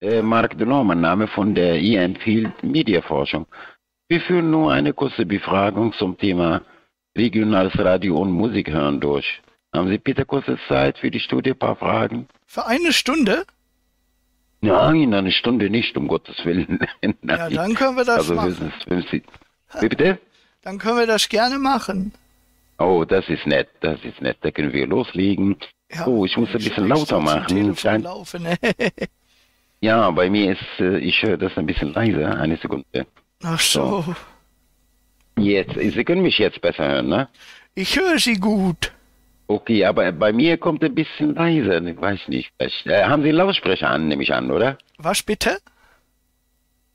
Äh, Mark Delors, mein Name von der EM Field Mediaforschung. Wir führen nur eine kurze Befragung zum Thema regionales Radio und Musik hören durch. Haben Sie bitte kurze Zeit für die Studie, ein paar Fragen? Für eine Stunde? Nein, eine Stunde nicht, um Gottes Willen. ja, dann können wir das also machen. höchstens 50. Wie bitte? Dann können wir das gerne machen. Oh, das ist nett, das ist nett. Da können wir loslegen. Ja, oh, ich muss ein bisschen lauter machen. Klein- laufen. Ja, bei mir ist, äh, ich höre das ein bisschen leiser. Eine Sekunde. Ach so. Jetzt, Sie können mich jetzt besser hören, ne? Ich höre Sie gut. Okay, aber bei mir kommt ein bisschen leiser. Ich weiß nicht. Äh, haben Sie einen Lautsprecher an, nehme ich an, oder? Was bitte?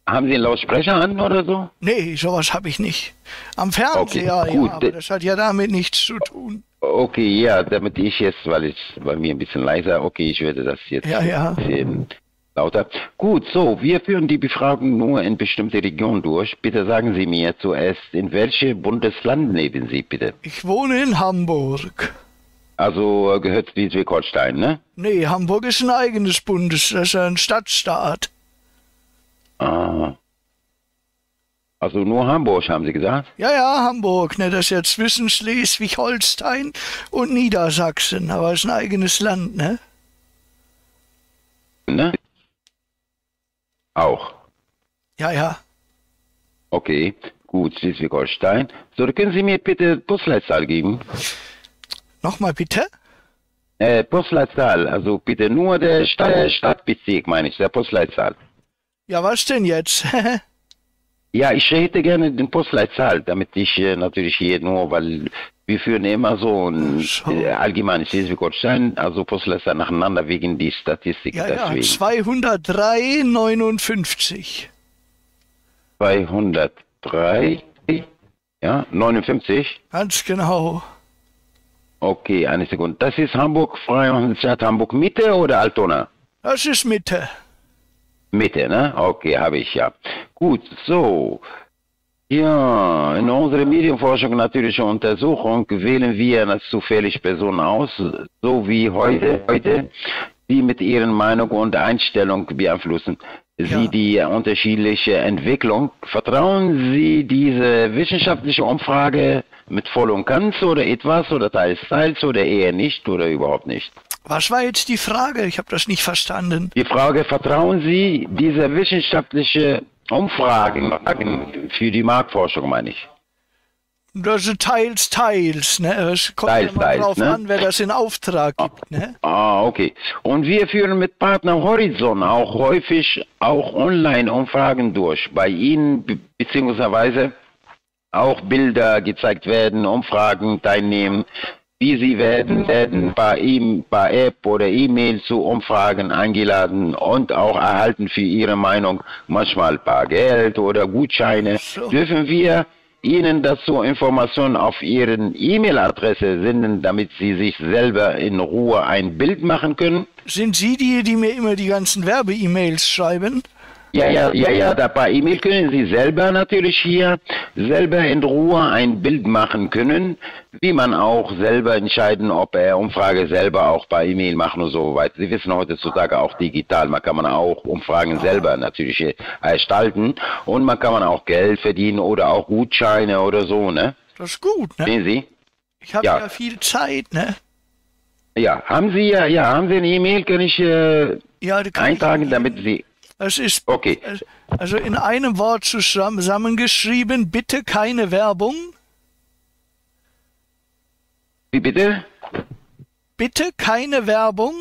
Haben Sie einen Lautsprecher an oder so? Nee, sowas habe ich nicht. Am Fernseher, Okay, gut. ja, aber das hat ja damit nichts zu tun. Okay, ja, damit ich jetzt, weil es bei mir ein bisschen leiser, okay, ich werde das jetzt Ja, ja. bisschen lauter. Gut, so, wir führen die Befragung nur in bestimmte Regionen durch. Bitte sagen Sie mir zuerst, in welche Bundesland leben Sie, bitte? Ich wohne in Hamburg. Also äh, gehört Schleswig-Holstein, ne? Nee, Hamburg ist ein eigenes Bundes, das ist ein Stadtstaat. Ah. Also nur Hamburg, haben Sie gesagt? Ja, ja, Hamburg, ne, das ist ja zwischen Schleswig-Holstein und Niedersachsen, aber es ist ein eigenes Land? Ne? Auch. Ja, ja. Okay, gut, Schleswig-Holstein. So, können Sie mir bitte Postleitzahl geben? Nochmal bitte? Äh, Postleitzahl, also bitte nur der Stadt, Stadtbezirk, meine ich, der Postleitzahl. Ja, was denn jetzt? Ja, ich hätte gerne den Postleitzahl, damit ich äh, natürlich hier nur, weil wir führen immer so ein äh, allgemeines Schleswig-Holstein, also Postleitzahl nacheinander wegen die Statistik. ja, ja, deswegen. 203, 59. 203, ja, 59. Ganz genau. Okay, eine Sekunde. Das ist Hamburg, Freihandelsstadt Hamburg Mitte oder Altona? Das ist Mitte. Mitte, ne? Okay, habe ich ja. Gut, so. Ja, in unserer Medienforschung natürliche Untersuchung wählen wir als zufällig Personen aus, so wie heute, heute, die mit ihren Meinung und Einstellung beeinflussen Ja. Sie die unterschiedliche Entwicklung. Vertrauen Sie diese wissenschaftliche Umfrage mit voll und ganz oder etwas oder teils, teils oder eher nicht oder überhaupt nicht? Was war jetzt die Frage? Ich habe das nicht verstanden. Die Frage, vertrauen Sie dieser wissenschaftliche Umfragen für die Marktforschung, meine ich? Das ist teils, teils. Ne? Es kommt Teils, immer teils, drauf ne? an, wer das in Auftrag gibt. Ne? Ah, okay. Und wir führen mit Partner Horizon auch häufig auch Online-Umfragen durch. Bei Ihnen be beziehungsweise auch Bilder gezeigt werden, Umfragen teilnehmen. Wie Sie werden, werden bei ihm, bei App oder E-Mail zu Umfragen eingeladen und auch erhalten für Ihre Meinung manchmal ein paar Geld oder Gutscheine. So. Dürfen wir Ihnen dazu Informationen auf Ihren E-Mail-Adresse senden, damit Sie sich selber in Ruhe ein Bild machen können? Sind Sie die, die mir immer die ganzen Werbe-E-Mails schreiben? Ja, ja, ja, ja, da per E-Mail können Sie selber natürlich hier selber in Ruhe ein Bild machen können, wie man auch selber entscheiden, ob er Umfrage selber auch per E-Mail machen und so weiter. Sie wissen heutzutage auch digital, man kann man auch Umfragen selber natürlich gestalten und man kann man auch Geld verdienen oder auch Gutscheine oder so, ne? Das ist gut, ne? Sehen Sie? Ich habe Ja. ja. viel Zeit, ne? Ja, haben Sie ja, ja, haben Sie eine E-Mail, kann ich äh, Ja, eintragen, ich, damit Sie, Das ist okay. also in einem Wort zusammen- zusammengeschrieben, bitte keine Werbung. Wie bitte? Bitte keine Werbung.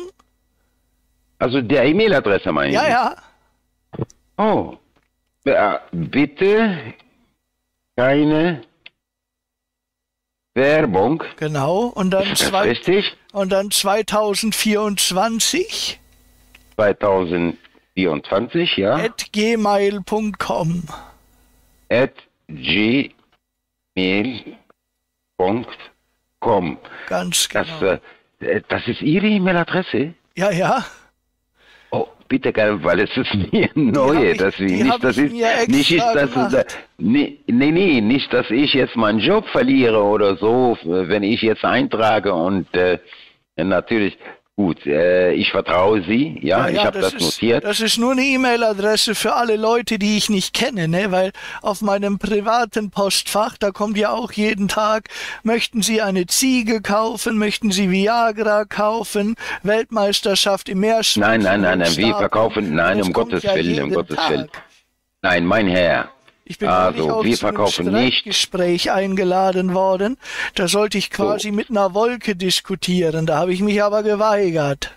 Also der E-Mail-Adresse meine ich. Ja, ja. Oh, ja, bitte keine Werbung. Genau. Und dann, zwei, richtig? und dann 2024 2024, ja. at gmail.com. At gmail.com. Ganz Das, genau. äh, das ist Ihre E-Mail-Adresse? Ja, ja. Oh, bitte, weil es ist mir neue, ich- deswegen die nicht, hab das ich nicht, ist, dass, gemacht. nee, nee, nee, nicht, dass ich jetzt meinen Job verliere oder so, wenn ich jetzt eintrage und äh, natürlich, Gut, äh, ich vertraue Sie, ja, ich habe das, ist, notiert. Das ist nur eine E-Mail-Adresse für alle Leute, die ich nicht kenne, ne? weil auf meinem privaten Postfach, da kommt ja auch jeden Tag, möchten Sie eine Ziege kaufen, möchten Sie Viagra kaufen, Weltmeisterschaft im Meerschwimmen. Nein, nein, nein, nein, wir verkaufen, nein, um Gottes ja Willen, um Gottes Tag. Willen. Nein, mein Herr, ich bin also, wir zu verkaufen einem nicht. Gespräch eingeladen worden. Da sollte ich quasi so. mit einer Wolke diskutieren. Da habe ich mich aber geweigert.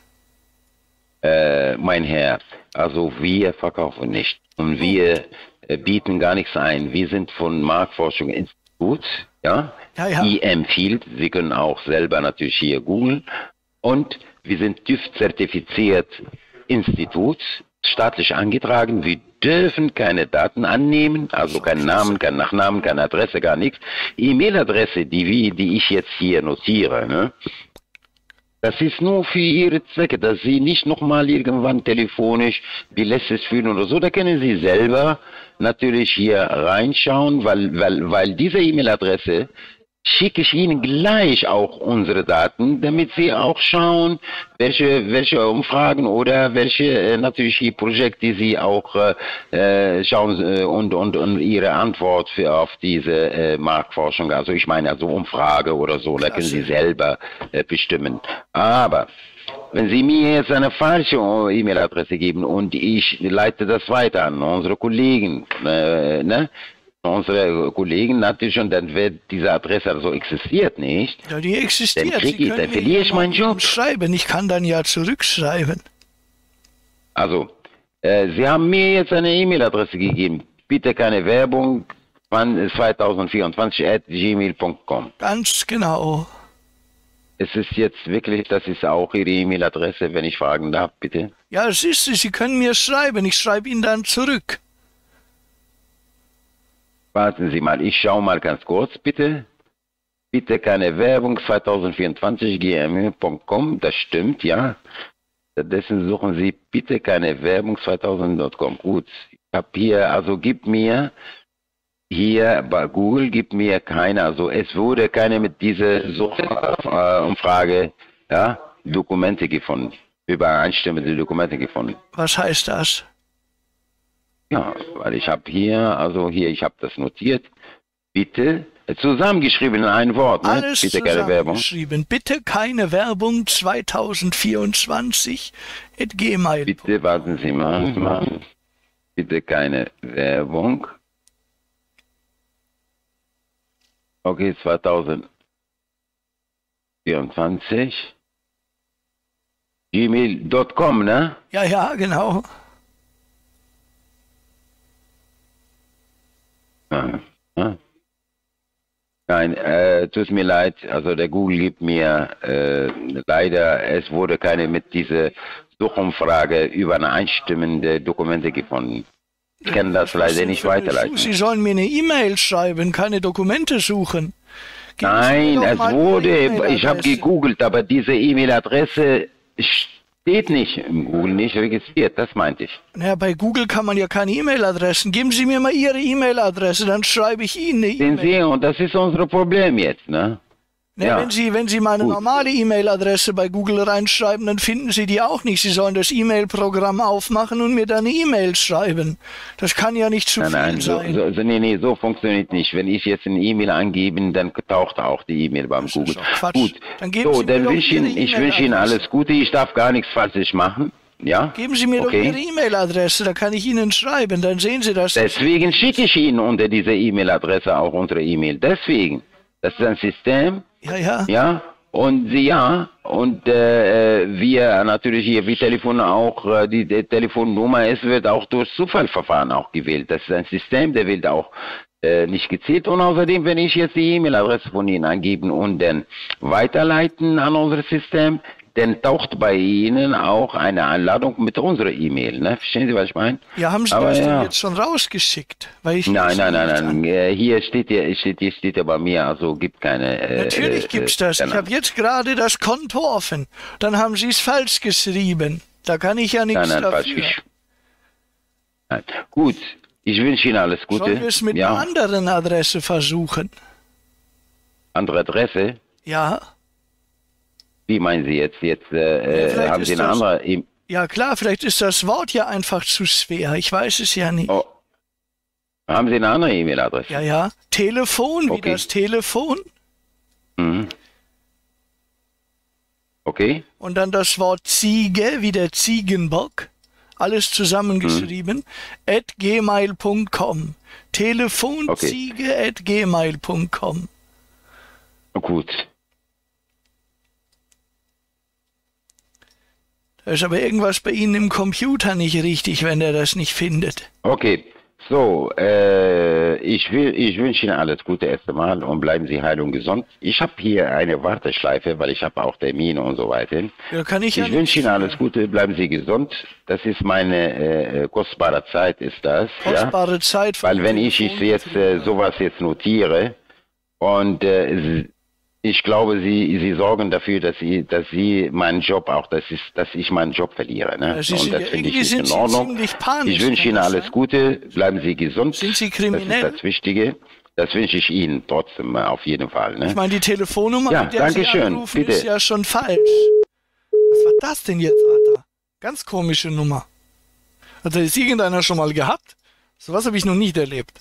Äh, mein Herr, also wir verkaufen nicht. Und wir äh, bieten gar nichts ein. Wir sind von Marktforschung Institut, ja, ja, ja. IM Field. Sie können auch selber natürlich hier googeln. Und wir sind TÜV-zertifiziert Institut, staatlich angetragen. Wir dürfen keine Daten annehmen, also keinen Namen, keinen Nachnamen, keine Adresse, gar nichts. E-Mail-Adresse, die, die ich jetzt hier notiere, ne? Das ist nur für Ihre Zwecke, dass Sie nicht nochmal irgendwann telefonisch Belästes fühlen oder so. Da können Sie selber natürlich hier reinschauen, weil, weil, weil diese E-Mail-Adresse schicke ich Ihnen gleich auch unsere Daten, damit Sie auch schauen, welche, welche Umfragen oder welche äh, natürlich Projekte Sie auch äh, äh, schauen äh, und, und, und Ihre Antwort für auf diese äh, Marktforschung, also ich meine also Umfrage oder so, da können Sie selber äh, bestimmen. Aber wenn Sie mir jetzt eine falsche E-Mail-Adresse geben und ich leite das weiter an unsere Kollegen, äh, ne, unsere Kollegen natürlich und dann wird diese Adresse also existiert nicht. Ja, die existiert. Dann, krieg ich, dann verliere ich meinen Job. Schreiben. Ich kann dann ja zurückschreiben. Also, äh, Sie haben mir jetzt eine E-Mail-Adresse gegeben. Bitte keine Werbung. 2024 at gmail.com. Ganz genau. Es ist jetzt wirklich, das ist auch Ihre E-Mail-Adresse, wenn ich fragen darf, bitte. Ja, es ist Sie können mir schreiben. Ich schreibe Ihnen dann zurück. Warten Sie mal, ich schaue mal ganz kurz, bitte. Bitte keine Werbung 2024 gmu.com, das stimmt, ja. Stattdessen suchen Sie bitte keine Werbung 2000.com. Gut, ich habe hier, also gib mir hier bei Google, gib mir keine, also es wurde keine mit dieser Suchumfrage, ja, Dokumente gefunden, übereinstimmende Dokumente gefunden. Was heißt das? Ja, weil ich habe hier, also hier, ich habe das notiert. Bitte, zusammengeschrieben in ein Wort, ne? Alles Bitte keine Werbung. Bitte keine Werbung 2024 at gmail. Bitte warten Sie mal. Bitte keine Werbung. Okay, 2024. Gmail.com, ne? Ja, ja, genau. Nein, äh, tut mir leid, also der Google gibt mir äh, leider, es wurde keine mit dieser Suchumfrage über eine einstimmende Dokumente gefunden. Ich kann das leider nicht weiterleiten. Sie sollen mir eine E-Mail schreiben, keine Dokumente suchen. Geben Nein, es wurde, ich habe gegoogelt, aber diese E-Mail-Adresse Steht nicht im Google nicht registriert, das meinte ich. Naja, bei Google kann man ja keine E-Mail-Adressen. Geben Sie mir mal Ihre E-Mail-Adresse, dann schreibe ich Ihnen eine E-Mail. Sehen Sie, und das ist unser Problem jetzt, ne? Ne, ja. wenn, Sie, wenn Sie meine Gut. normale E-Mail-Adresse bei Google reinschreiben, dann finden Sie die auch nicht. Sie sollen das E-Mail-Programm aufmachen und mir dann eine E-Mail schreiben. Das kann ja nicht zu nein, viel nein, sein. So, so, nee, nee, so funktioniert nicht. Wenn ich jetzt eine E-Mail angebe, dann taucht auch die E-Mail beim das Google. Gut, dann geben so, Sie dann wünsche Ihnen, ich wünsche Ihnen alles Gute. Ich darf gar nichts falsch machen. Ja? Geben Sie mir okay. doch Ihre E-Mail-Adresse, da kann ich Ihnen schreiben, dann sehen Sie das. Deswegen schicke ich Ihnen unter dieser E-Mail-Adresse auch unsere E-Mail. Deswegen. Das ist ein System. Ja, ja. Ja. Und ja, und äh, wir natürlich hier, wir telefonen auch, äh, die, die, Telefonnummer, es wird auch durch Zufallverfahren auch gewählt. Das ist ein System, der wird auch äh, nicht gezählt. Und außerdem, wenn ich jetzt die E-Mail-Adresse von Ihnen angeben und dann weiterleiten an unser System, dann taucht bei Ihnen auch eine Einladung mit unserer E-Mail. Ne? Verstehen Sie, was ich meine? Ja, haben Sie Aber, das ja. denn jetzt schon rausgeschickt? Weil ich nein, nein, nein, nein. Äh, hier steht ja, steht, hier steht ja bei mir, also gibt keine. Äh, Natürlich äh, es das. Ich habe jetzt gerade das Konto offen. Dann haben Sie es falsch geschrieben. Da kann ich ja nichts nein, nein, dafür. Falsch. Nein. Gut, ich wünsche Ihnen alles Gute. Sollen wir es mit ja. einer anderen Adresse versuchen? Andere Adresse? Ja. Wie meinen Sie jetzt? Jetzt äh, Ja, vielleicht haben Sie eine das- andere. E- Ja klar, vielleicht ist das Wort ja einfach zu schwer. Ich weiß es ja nicht. Oh. Haben Sie eine andere E-Mail-Adresse? Ja, ja. Telefon, wie Okay. das Telefon. Mhm. Okay. Und dann das Wort Ziege, wie der Ziegenbock. Alles zusammengeschrieben. Mhm. At gmail.com. Telefon Okay. At gmail.com. Gut. Da ist aber irgendwas bei Ihnen im Computer nicht richtig, wenn er das nicht findet. Okay. So, äh, ich will, ich wünsche Ihnen alles Gute erst einmal und bleiben Sie heil und gesund. Ich habe hier eine Warteschleife, weil ich habe auch Termine und so weiter. Ja, kann ich, ja Ich wünsche nicht Ihnen alles Gute, bleiben Sie gesund. Das ist meine äh, kostbare Zeit, ist das. Ja? Kostbare Zeit. von Weil wenn ich, ich jetzt äh, sowas jetzt notiere und äh, ich glaube, Sie, Sie sorgen dafür, dass Sie, dass Sie meinen Job auch, dass ich, dass ich meinen Job verliere. Ne? Sie und das finde ich nicht in Ordnung. Ich wünsche Ihnen das alles? Gute, bleiben Sie gesund. Sind Sie Das kriminell? ist das Wichtige. Das wünsche ich Ihnen trotzdem auf jeden Fall. Ne? Ich meine, die Telefonnummer, Ja, mit der Sie schön, anrufen, bitte. ist ja schon falsch. Was war das denn jetzt, Alter? Ganz komische Nummer. Hat das irgendeiner schon mal gehabt? Sowas habe ich noch nicht erlebt.